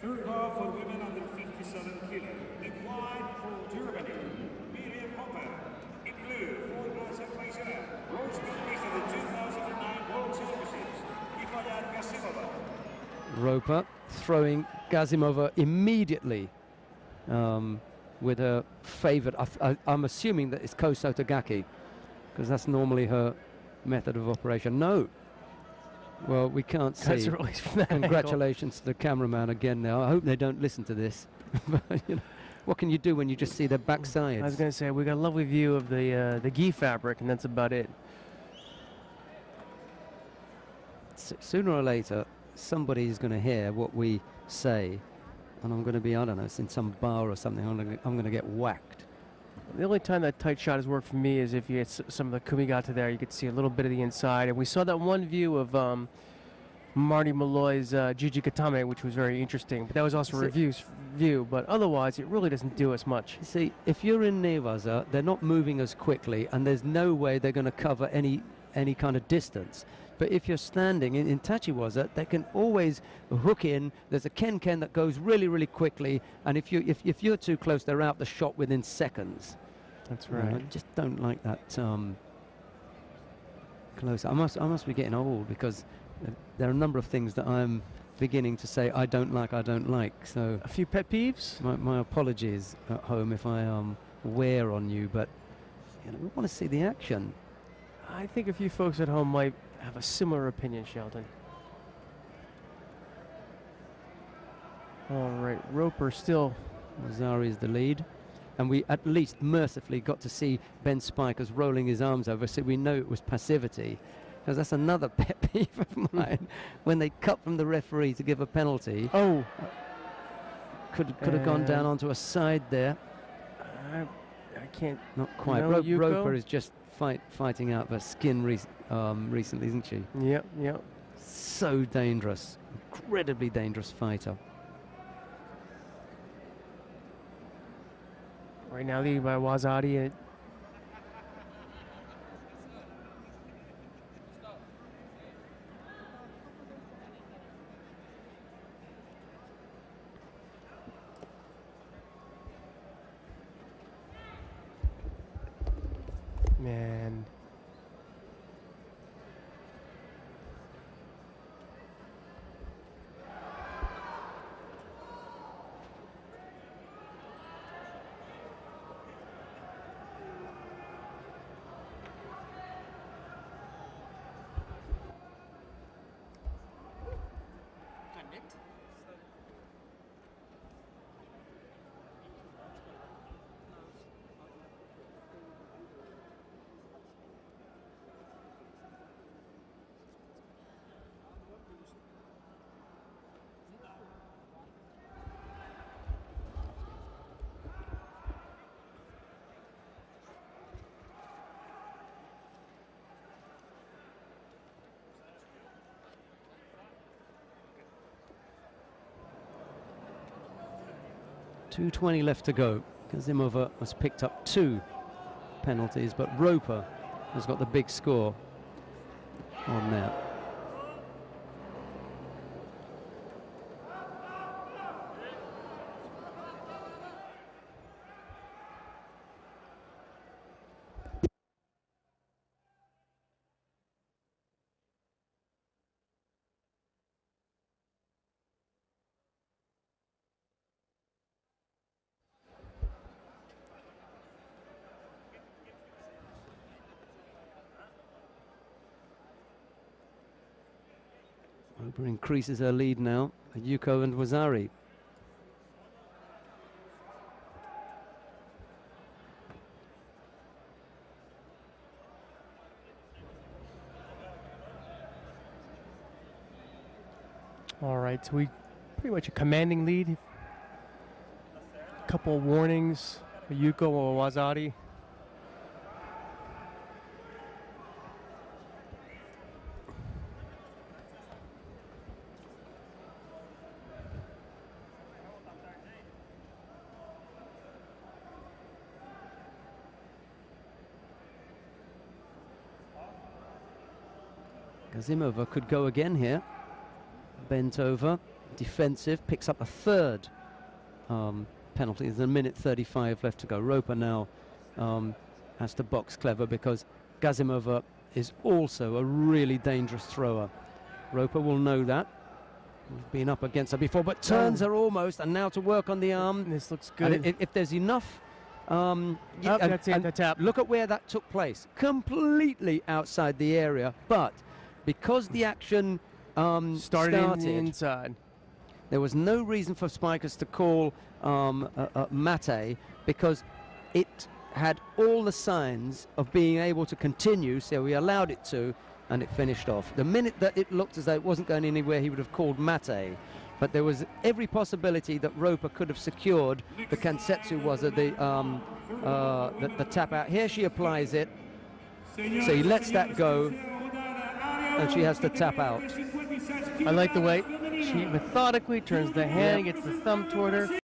Third for women under 57 kilo. For Germany. Miryam of Maisera. Rose of the 2009 World Championships. Kifayat Gasimova. Roper throwing Gasimova immediately um, with her favourite. I, am assuming that it's Kosoto Gake because that's normally her method of operation. No. Well, we can't That's see. really from that Congratulations to the cameraman again now. I hope they don't listen to this. but, you know, what can you do when you just see their backside? I was going to say we got a lovely view of the uh, the gi fabric, and that's about it. S- sooner or later, somebody's going to hear what we say, and I'm going to be, I don't know, it's in some bar or something. I'm going to, I'm going to get whacked. The only time that tight shot has worked for me is if you had s- some of the kumikata there, you could see a little bit of the inside. And we saw that one view of um, Marti Malloy's uh, Juji Gatame, which was very interesting. But that was also a reviews view. But otherwise, it really doesn't do us much. See, if you're in Newaza, they're not moving as quickly, and there's no way they're going to cover any any kind of distance. But if you're standing in, in Tachiwaza, they can always hook in. There's a ken ken that goes really, really quickly, and if you if, if you're too close, they're out the shot within seconds. That's right. I just don't like that um, close. I must I must be getting old because uh, there are a number of things that I'm beginning to say I don't like. I don't like. So A few pet peeves. my, my apologies at home if I um, wear on you, but you know, we want to see the action. I think a few folks at home might have a similar opinion, Sheldon. All right, Roper still. Mazari is the lead. And we at least mercifully got to see Ben Spijkers rolling his arms over, so we know it was passivity. Because that's another pet peeve of mine. when they cut from the referee to give a penalty, Oh, could could have gone down Uh, onto a side there. I, I can't. Not quite. No, Ro- Yuko? Roper is just fight, fighting out her skin rec- um, recently, isn't she? Yep, yep. So dangerous. Incredibly dangerous fighter. Right now, leading by Wazari. At Man. Two twenty left to go. Gasimova has picked up two penalties, but Roper has got the big score on that. Increases her lead now. Yuko and Wazari. All right, so we pretty much a commanding lead. A couple warnings, Yuko or Wazari. Gasimova could go again here. Bent over, defensive, picks up a third um, penalty. There's a minute 35 left to go. Roper now um, has to box clever because Gasimova is also a really dangerous thrower. Roper will know that. He's been up against her before, but turns her almost, and now to work on the arm. This looks good. if, if there's enough, um, Up, and- that's it, the tap. Look at where that took place, completely outside the area. But because the action um, started, started, inside. there was no reason for Spijkers to call um, uh, uh, Mate because it had all the signs of being able to continue, so we allowed it to, and it finished off. The minute that it looked as though it wasn't going anywhere, he would have called Mate. But there was every possibility that Roper could have secured the Kansetsu was at the, um, uh, the, the tap out. Here she applies it, so he lets that go, and she has to tap out. I like the way she methodically turns the hand, gets the thumb toward her.